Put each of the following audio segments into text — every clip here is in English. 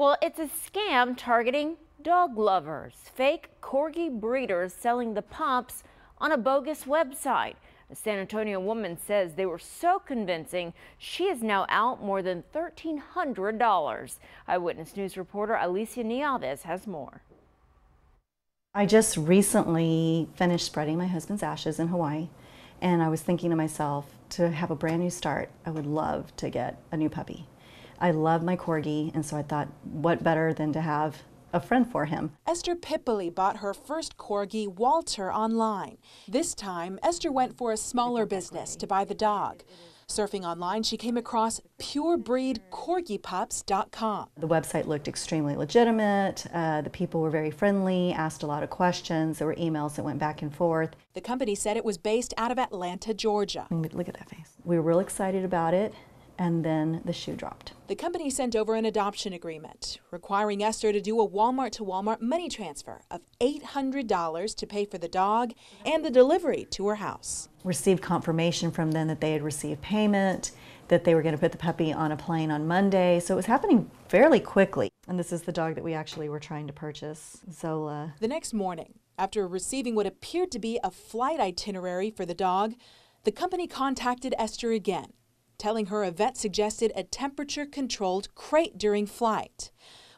Well, it's a scam targeting dog lovers. Fake corgi breeders selling the pups on a bogus website. A San Antonio woman says they were so convincing she is now out more than $1,300. Eyewitness News reporter Alicia Neaves has more. I just recently finished spreading my husband's ashes in Hawaii, and I was thinking to myself, to have a brand new start, I would love to get a new puppy. I love my corgi, and so I thought, what better than to have a friend for him. Esther Pipoli bought her first corgi, Walter, online. This time, Esther went for a smaller business to buy the dog. Surfing online, she came across purebreedcorgipups.com. The website looked extremely legitimate. Uh, the people were very friendly, asked a lot of questions. There were emails that went back and forth. The company said it was based out of Atlanta, Georgia. Look at that face. We were real excited about it and then the shoe dropped. The company sent over an adoption agreement requiring Esther to do a Walmart to Walmart money transfer of $800 to pay for the dog and the delivery to her house. Received confirmation from them that they had received payment, that they were going to put the puppy on a plane on Monday. So it was happening fairly quickly. And this is the dog that we actually were trying to purchase, Zola. The next morning, after receiving what appeared to be a flight itinerary for the dog, the company contacted Esther again telling her a vet suggested a temperature controlled crate during flight.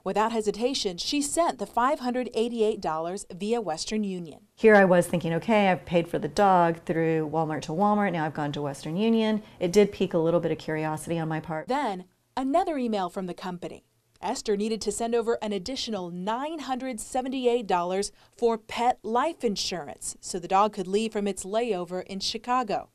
Without hesitation, she sent the $588 via Western Union. Here I was thinking, okay, I've paid for the dog through Walmart to Walmart. Now I've gone to Western Union. It did pique a little bit of curiosity on my part. Then, another email from the company. Esther needed to send over an additional $978 for pet life insurance so the dog could leave from its layover in Chicago.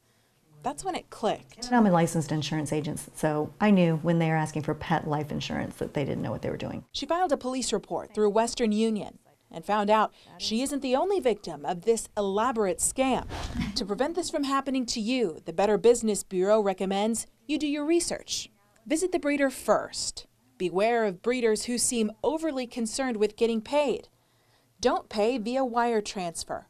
That's when it clicked. I'm a licensed insurance agent, so I knew when they were asking for pet life insurance that they didn't know what they were doing. She filed a police report through Western Union and found out she isn't the only victim of this elaborate scam. to prevent this from happening to you, the Better Business Bureau recommends you do your research. Visit the breeder first. Beware of breeders who seem overly concerned with getting paid. Don't pay via wire transfer.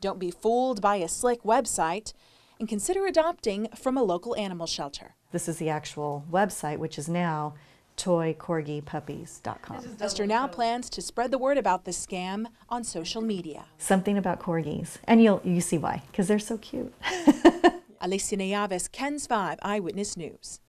Don't be fooled by a slick website and consider adopting from a local animal shelter. This is the actual website, which is now toycorgipuppies.com. Esther now plans to spread the word about the scam on social media. Something about corgis, and you'll you see why, because they're so cute. Alicia Neaves, KENS 5 Eyewitness News.